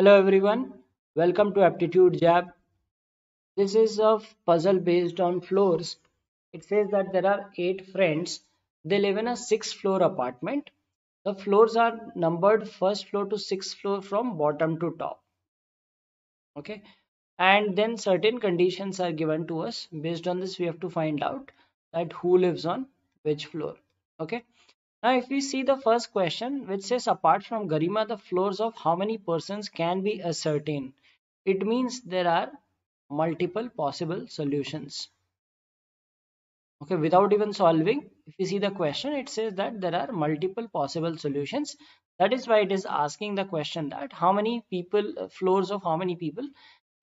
Hello everyone, welcome to Aptitude Jab. This is a puzzle based on floors. It says that there are eight friends. They live in a six floor apartment. The floors are numbered first floor to sixth floor from bottom to top. Okay. And then certain conditions are given to us. Based on this, we have to find out that who lives on which floor. Okay. Now, if we see the first question, which says apart from Garima, the floors of how many persons can be ascertained? It means there are multiple possible solutions. Okay, without even solving, if you see the question, it says that there are multiple possible solutions. That is why it is asking the question that how many people, floors of how many people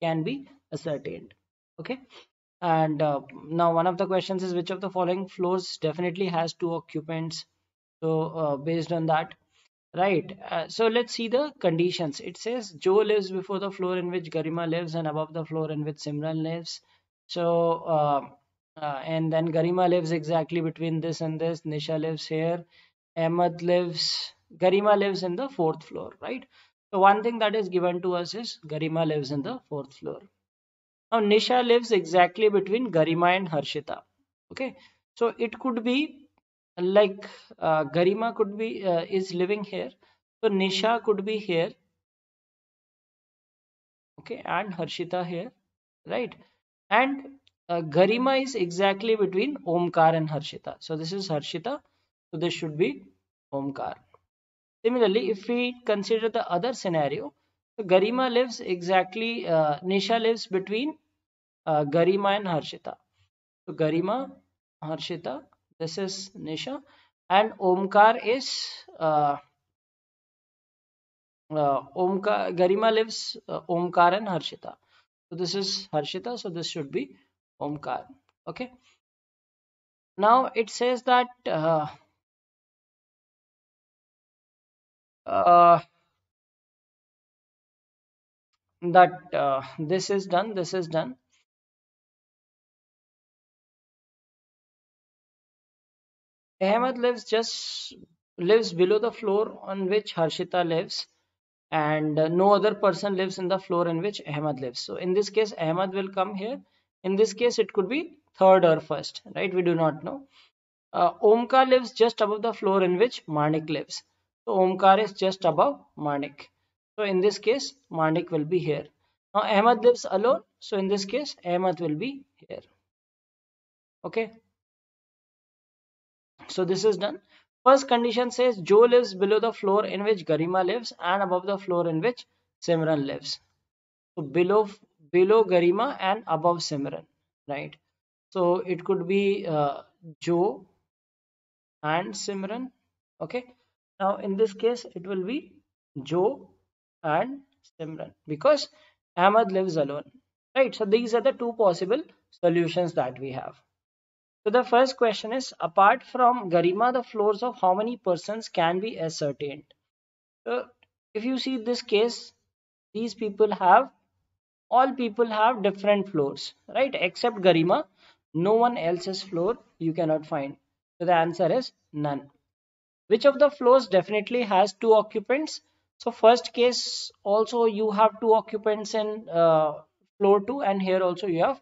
can be ascertained. Okay, and uh, now one of the questions is which of the following floors definitely has two occupants so uh, based on that right uh, so let's see the conditions. It says joe lives before the floor in which garima lives and above the floor in which simran lives. So uh, uh, and then garima lives exactly between this and this. Nisha lives here. Ahmed lives garima lives in the fourth floor right? So one thing that is given to us is garima lives in the fourth floor. Now nisha lives exactly between garima and harshita okay? So it could be like uh, Garima could be uh, is living here so Nisha could be here okay and Harshita here right? And uh, Garima is exactly between Omkar and Harshita. So this is Harshita so this should be Omkar. Similarly if we consider the other scenario so Garima lives exactly uh, Nisha lives between uh, Garima and Harshita. So Garima Harshita this is Nisha. And Omkar is uh, uh, Omkar Garima lives uh, Omkar and Harshita. So this is Harshita so this should be Omkar. Okay. Now it says that uh, uh, that uh, this is done this is done Ahmed lives just lives below the floor on which Harshita lives and uh, no other person lives in the floor in which Ahmed lives. So in this case Ahmed will come here. In this case it could be third or first, right? We do not know. Uh, Omkar lives just above the floor in which Manik lives. So Omkar is just above Manik. So in this case Manik will be here. Now Ahmed lives alone. So in this case Ahmed will be here. Okay. So this is done. First condition says Joe lives below the floor in which Garima lives and above the floor in which Simran lives. So below below Garima and above Simran, right? So it could be uh, Joe and Simran. Okay. Now in this case it will be Joe and Simran because Ahmed lives alone, right? So these are the two possible solutions that we have. So the first question is apart from Garima, the floors of how many persons can be ascertained? So if you see this case, these people have all people have different floors, right? Except Garima, no one else's floor you cannot find. So the answer is none. Which of the floors definitely has two occupants? So first case also you have two occupants in uh, floor 2 and here also you have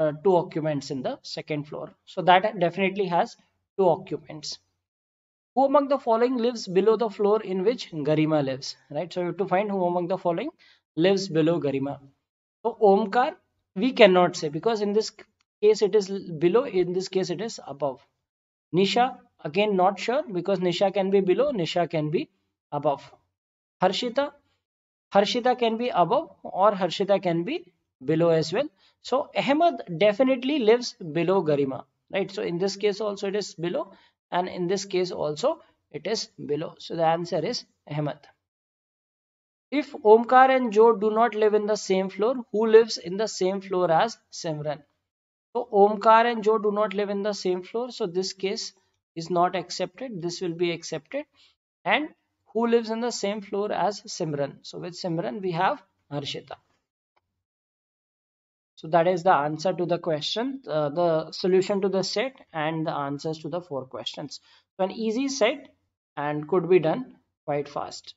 uh, two occupants in the second floor. So that definitely has two occupants. Who among the following lives below the floor in which Garima lives? Right. So you have to find who among the following lives below Garima. So Omkar we cannot say because in this case it is below, in this case it is above. Nisha again not sure because Nisha can be below, Nisha can be above. Harshita, Harshita can be above or Harshita can be below as well. So Ahmed definitely lives below Garima, right? So in this case also it is below and in this case also it is below. So the answer is Ahmed. If Omkar and Joe do not live in the same floor, who lives in the same floor as Simran? So Omkar and Joe do not live in the same floor. So this case is not accepted. This will be accepted. And who lives in the same floor as Simran? So with Simran we have Harshita. So that is the answer to the question, uh, the solution to the set and the answers to the four questions. So an easy set and could be done quite fast.